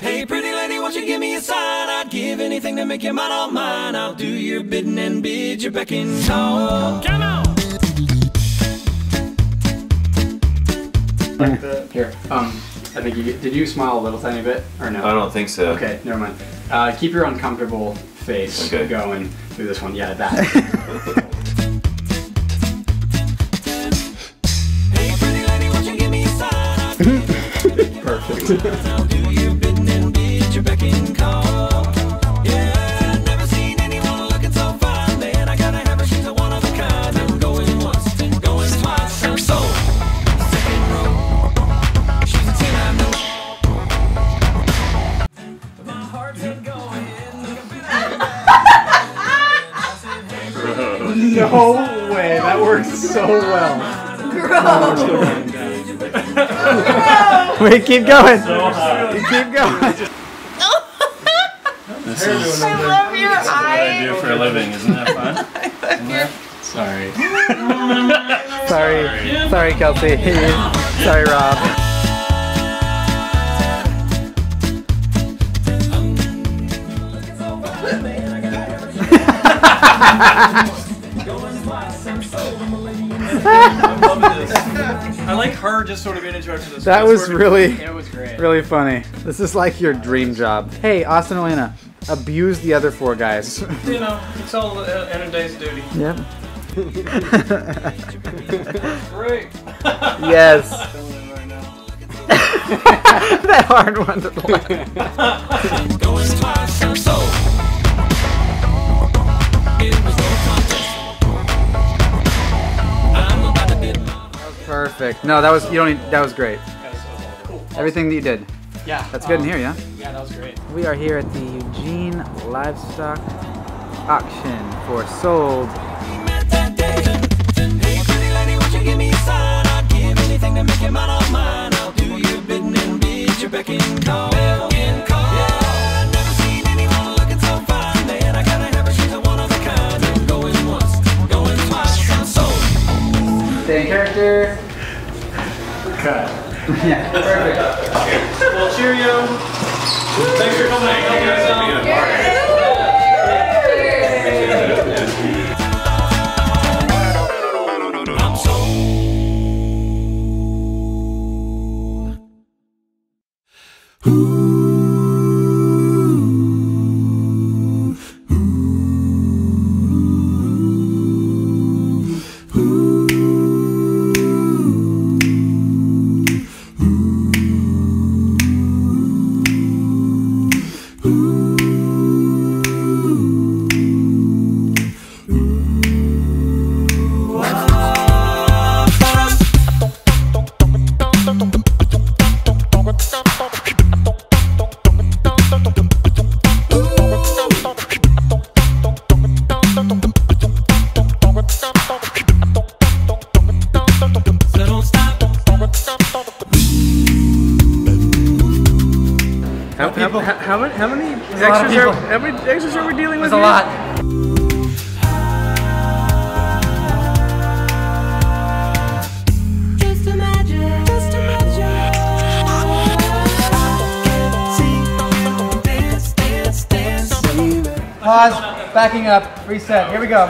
Hey, pretty lady, won't you give me a sign? I'd give anything to make your mind all mine. I'll do your bidding and bid your beck and call. Come on! Here, um, I think you did you smile a little tiny bit or no? I don't think so. Okay, never mind. Uh, keep your uncomfortable face Okay. going through this one. Yeah, that. Hey, no way, that works so well. Gross. Wait, keep going. keep going. This is I love your what I do for a living. Isn't that fun? Sorry. Sorry. Sorry, Kelsey. Sorry, Rob. I like her just sort of being in charge of this. That was really, It was great. really funny. This is like your dream job. Hey, Austin Elena, abuse the other four guys. You know, it's all uh, in a day's duty. yep. Great. Yes. That hard one to play. No, that was you don't need, that was great. That was so cool. Everything that you did. Yeah. That's good in um, here, yeah. Yeah, that was great. We are here at the Eugene Livestock Auction for sold. Cut. Yeah, perfect. Well, cheerio. Thanks for coming. Help yourself. How, how, how, how many, how many a lot of extras are, how many extras are we dealing with? There's a here? lot. Just imagine, just imagine. Dance, dance, dance, Pause. Backing up. Reset. Here we go.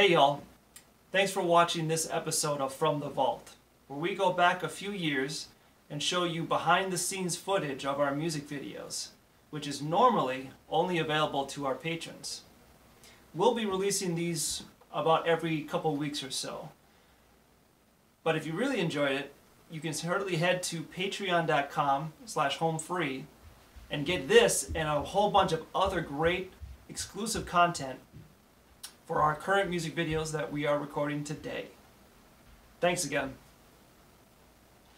Hey y'all, thanks for watching this episode of From the Vault, where we go back a few years and show you behind the scenes footage of our music videos, which is normally only available to our patrons. We'll be releasing these about every couple weeks or so. But if you really enjoyed it, you can certainly head to patreon.com slash home free and get this and a whole bunch of other great exclusive content for our current music videos that we are recording today. Thanks again.